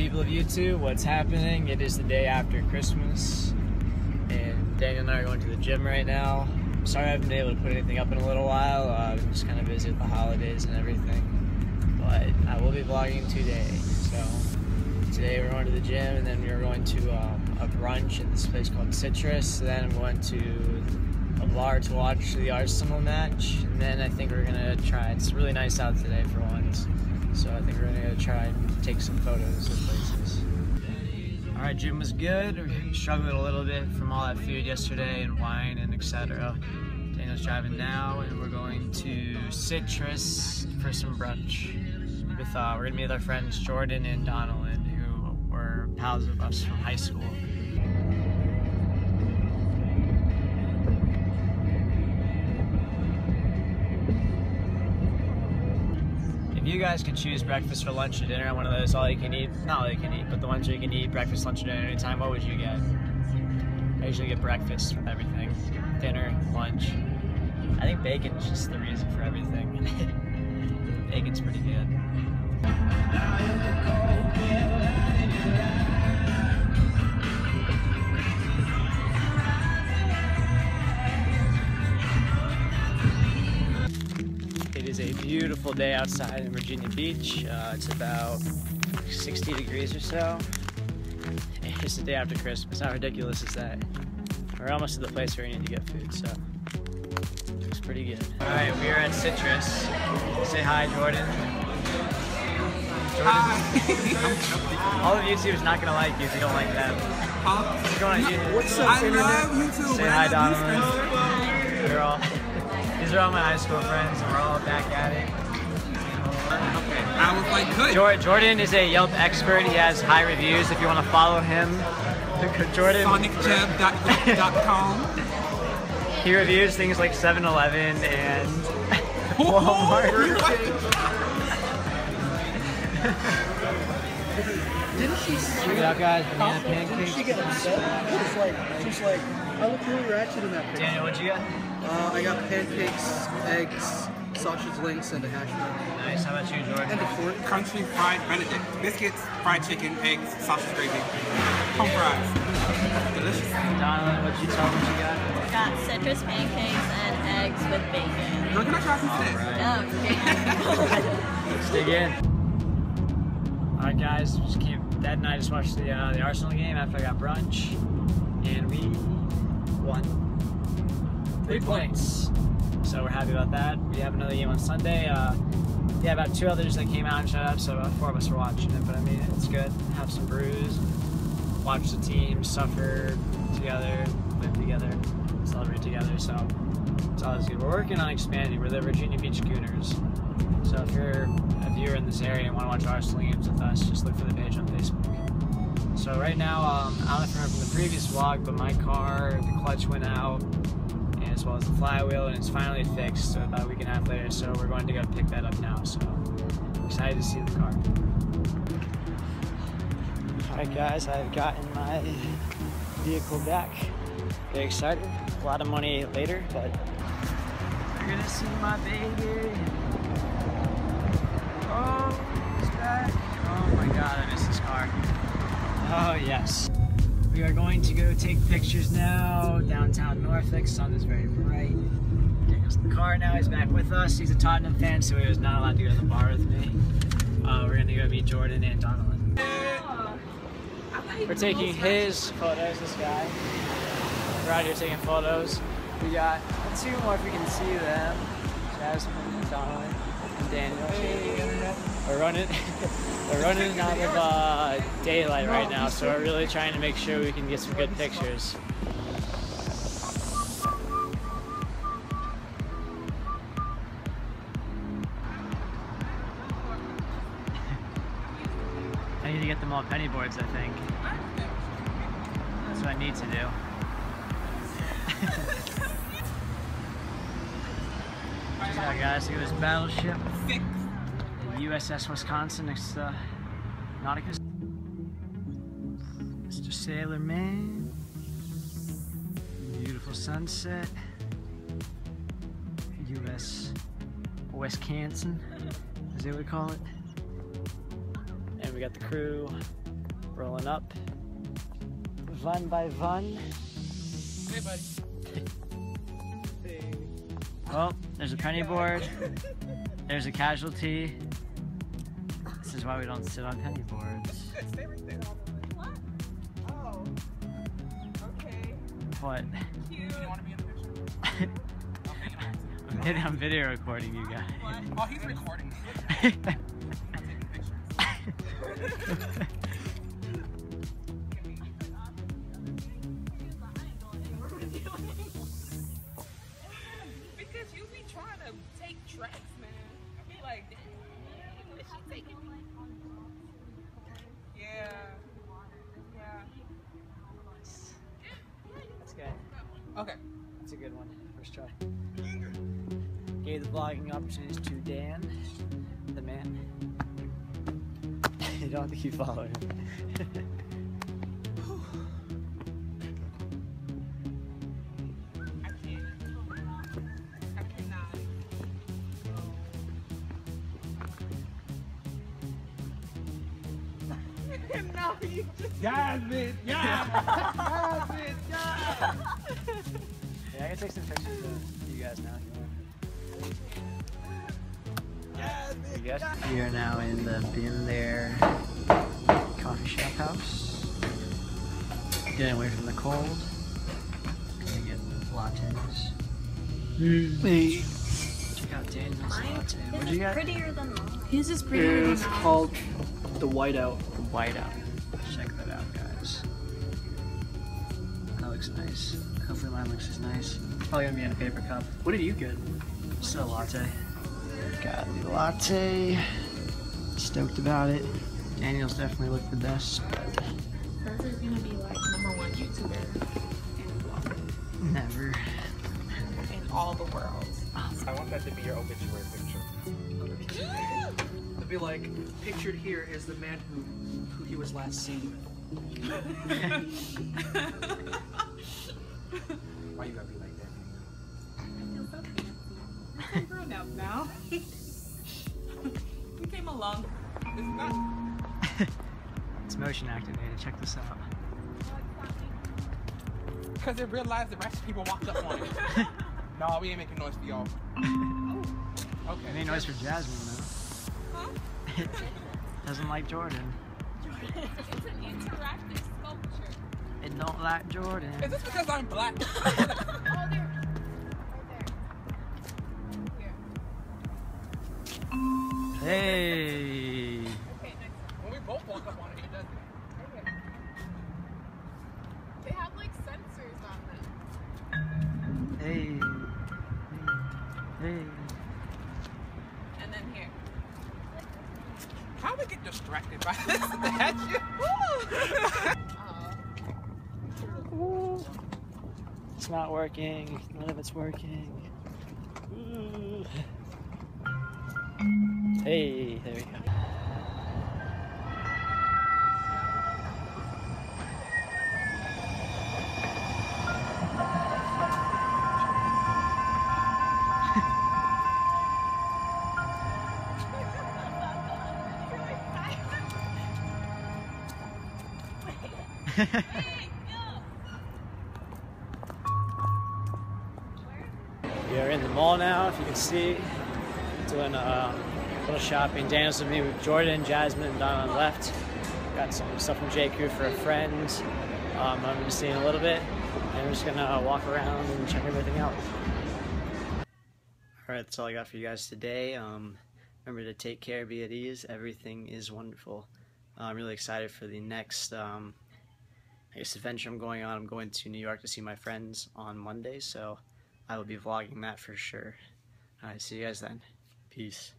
people of YouTube, what's happening? It is the day after Christmas, and Daniel and I are going to the gym right now. Sorry I haven't been able to put anything up in a little while. Uh, I'm just kind of busy with the holidays and everything, but I will be vlogging today. So today we're going to the gym, and then we're going to um, a brunch at this place called Citrus. Then we went to a bar to watch the Arsenal match, and then I think we're gonna try. It's really nice out today for once. So I think we're gonna try and take some photos of places. All right, gym was good. We struggled a little bit from all that food yesterday and wine and etc. Daniel's driving now, and we're going to Citrus for some brunch. With uh, we're gonna meet with our friends Jordan and Donalyn, who were pals of us from high school. Guys could choose breakfast for lunch or dinner, one of those all you can eat, not all you can eat, but the ones you can eat breakfast, lunch, or dinner anytime, what would you get? I usually get breakfast with everything. Dinner, lunch. I think bacon is just the reason for everything. bacon's pretty good. Beautiful day outside in Virginia Beach. Uh, it's about 60 degrees or so. It's the day after Christmas. How ridiculous is that? We're almost to the place where we need to get food, so looks pretty good. All right, we are at Citrus. Say hi, Jordan. Jordan. All of YouTube's not gonna like you if you don't like them. What's going on, YouTube? What's up, I internet? love YouTube. Say hi, Donovan. All. These are all my high school friends, and we're all back at it. Okay. I was like, good. Jordan is a Yelp expert. He has high reviews. If you want to follow him, Jordan. SonicJeb.com. He reviews things like 7-Eleven and Walmart. Didn't she Check it out, guys. Banana Didn't pancakes. she get upset? She's like, she's like, I look really ratchet in that picture. Daniel, what'd you get? Uh, I got pancakes, eggs, sausage links, and a hash brown. Nice. How about you, Jordan? And a fork. Country fried Benedict. Biscuits, fried chicken, eggs, sausage gravy. Home fries. Delicious. Donovan, what'd you tell them you got? Got citrus pancakes and eggs with bacon. Girl, can I try some today? Alright. No, Let's dig in. Alright guys, just came, Dad and I just watched the uh, the Arsenal game after I got brunch, and we three points. So we're happy about that. We have another game on Sunday. Uh, yeah, about two others that came out and showed up, so about four of us were watching it. But I mean, it's good. Have some brews, watch the team suffer together, live together, celebrate together. So it's always good. We're working on expanding. We're the Virginia Beach Gooners. So if you're a viewer in this area and want to watch Arsenal games with us, just look for the page on Facebook. So right now, um, I don't know if you remember from the previous vlog, but my car, the clutch went out, as well as the flywheel, and it's finally fixed. So about a week and a half later, so we're going to go pick that up now. So excited to see the car. All right, guys, I've gotten my vehicle back. Very excited. A lot of money later, but you're gonna see my baby. Oh, he's back. Oh my god, I miss. Oh, yes. We are going to go take pictures now downtown Norfolk. Sun is very bright. Daniel's in the car now. He's back with us. He's a Tottenham fan, so he was not allowed to go to the bar with me. Uh, we're gonna go meet Jordan and Donalyn. We're taking his photos, this guy. We're out here taking photos. We got two more if we can see them. Jasmine and Donalyn and Daniel. We're running we're running out of uh, daylight right now, so we're really trying to make sure we can get some good pictures. I need to get them all penny boards, I think. That's what I need to do. Check it out, guys. Look at this battleship. The USS Wisconsin next to Nauticus. Mr. Sailor Man. Beautiful sunset. US Wisconsin, as they would call it. And we got the crew rolling up. One by one. Hey, buddy. Oh, there's a penny board. There's a casualty. This is why we don't sit on penny boards. Stay right there. Oh. Okay. What? Cute. You want to be in the picture? I'm, vid- I'm video recording you guys. Oh, he's recording. trying to take tracks, man. I be like, damn, is she taking me? Yeah. Yeah. That's good. Okay. That's a good one. First try. Gave the vlogging opportunities to Dan, the man. you don't think keep following him. No, you just. Jasmine, yeah. Jasmine, yeah. yeah, I can take some pictures of you guys now if you want. You guys? We are now in the Bin There coffee shop house. Getting away from the cold. Gonna get lattes. Hey. Check out Daniel's latte. What do you got? Prettier than mine. His is prettier than It's mine. called the Whiteout. Whiteout. Check that out, guys. That looks nice. Hopefully mine looks as nice. Probably gonna be in a paper cup. What did you get? Just a latte. Got the latte. Stoked about it. Daniel's definitely looked the best, but Hers is gonna be like number one YouTuber never. in all the world. I want that to be your obituary picture. It'd be like pictured here is the man who who he was last seen with. Why you gotta be like that? I feel so fancy. I'm grown up now. we came along. It's not. It's motion activated. Check this out. Because in real life, the rest of people walked up on it. no, we ain't making noise for y'all. Oh. Okay. Any noise for Jasmine though? Doesn't like Jordan. It's an interactive sculpture. It don't like Jordan. Is this because I'm black? Oh, there. Right there. Here. Hey. Distracted by this statue? It's not working. None of it's working. Hey, there we go. We are in the mall now, if you can see. Doing a little shopping. Daniel's with me with Jordan, Jasmine, and Don on the left. Got some stuff from J. Crew for a friend. Um, I'm just seeing a little bit. And we're just gonna walk around and check everything out. Alright, that's all I got for you guys today. Um, remember to take care, be at ease. Everything is wonderful. Uh, I'm really excited for the next um, Guess adventure I'm going on. I'm going to New York to see my friends on Monday, so I will be vlogging that for sure. Alright, see you guys then. Peace.